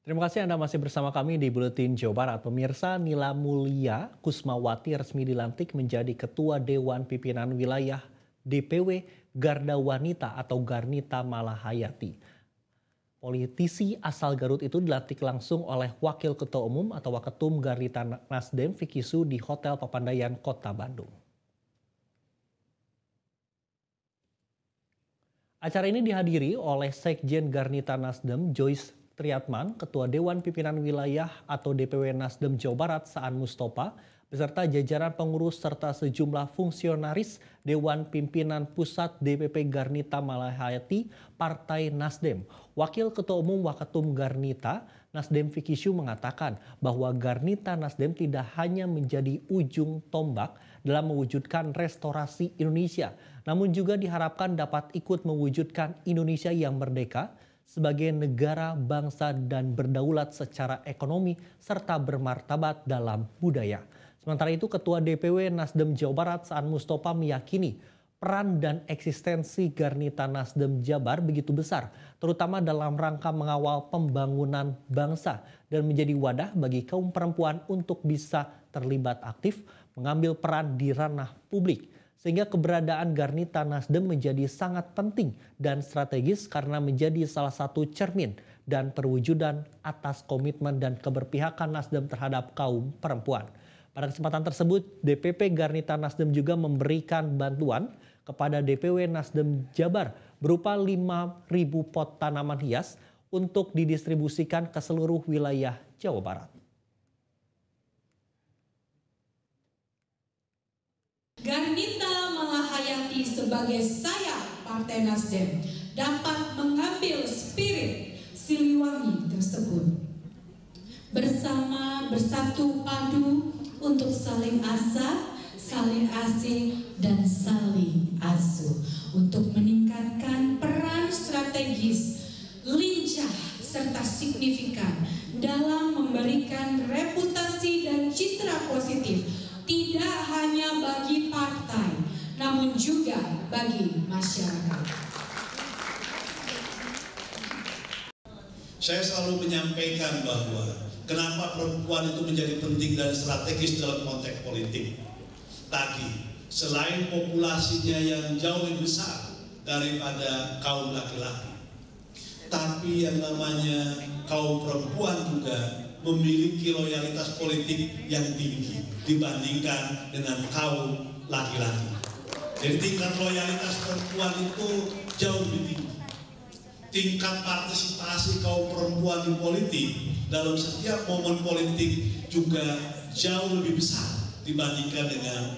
Terima kasih Anda masih bersama kami di Buletin Jawa Barat. Pemirsa Nila Mulia Kusmawati resmi dilantik menjadi Ketua Dewan Pimpinan Wilayah DPW Garda Wanita atau Garnita Malahayati. Politisi asal Garut itu dilantik langsung oleh Wakil Ketua Umum atau Waketum Garnita Nasdem Fikisu di Hotel Papandayan, Kota Bandung. Acara ini dihadiri oleh Sekjen Garnita Nasdem Joyce Triatman, Ketua Dewan Pimpinan Wilayah atau DPW Nasdem Jawa Barat Saan Mustafa, beserta jajaran pengurus serta sejumlah fungsionaris Dewan Pimpinan Pusat DPP Garnita Malahayati Partai Nasdem. Wakil Ketua Umum Wakatum Garnita, Nasdem Fikishu mengatakan bahwa Garnita Nasdem tidak hanya menjadi ujung tombak dalam mewujudkan restorasi Indonesia, namun juga diharapkan dapat ikut mewujudkan Indonesia yang merdeka, sebagai negara, bangsa, dan berdaulat secara ekonomi serta bermartabat dalam budaya. Sementara itu, Ketua DPW Nasdem Jawa Barat Saan Mustafa meyakini peran dan eksistensi Garnita Nasdem Jabar begitu besar, terutama dalam rangka mengawal pembangunan bangsa dan menjadi wadah bagi kaum perempuan untuk bisa terlibat aktif mengambil peran di ranah publik sehingga keberadaan Garnita Nasdem menjadi sangat penting dan strategis karena menjadi salah satu cermin dan perwujudan atas komitmen dan keberpihakan Nasdem terhadap kaum perempuan. Pada kesempatan tersebut, DPP Garnita Nasdem juga memberikan bantuan kepada DPW Nasdem Jabar berupa 5.000 pot tanaman hias untuk didistribusikan ke seluruh wilayah Jawa Barat. Garnita Malahayati sebagai sayap Partai Nasdem dapat mengambil spirit Siliwangi tersebut. Bersama bersatu padu untuk saling asa, saling asing, dan saling asuh. Untuk meningkatkan peran strategis, lincah, serta signifikan dalam memberikan reputasi dan citra positif tidak hanya bagi partai, namun juga bagi masyarakat. Saya selalu menyampaikan bahwa kenapa perempuan itu menjadi penting dan strategis dalam konteks politik. Tadi, selain populasinya yang jauh lebih besar daripada kaum laki-laki, tapi yang namanya kaum perempuan juga memiliki loyalitas politik yang tinggi dibandingkan dengan kaum laki-laki. Jadi tingkat loyalitas perempuan itu jauh lebih tinggi. Tingkat partisipasi kaum perempuan di politik dalam setiap momen politik juga jauh lebih besar dibandingkan dengan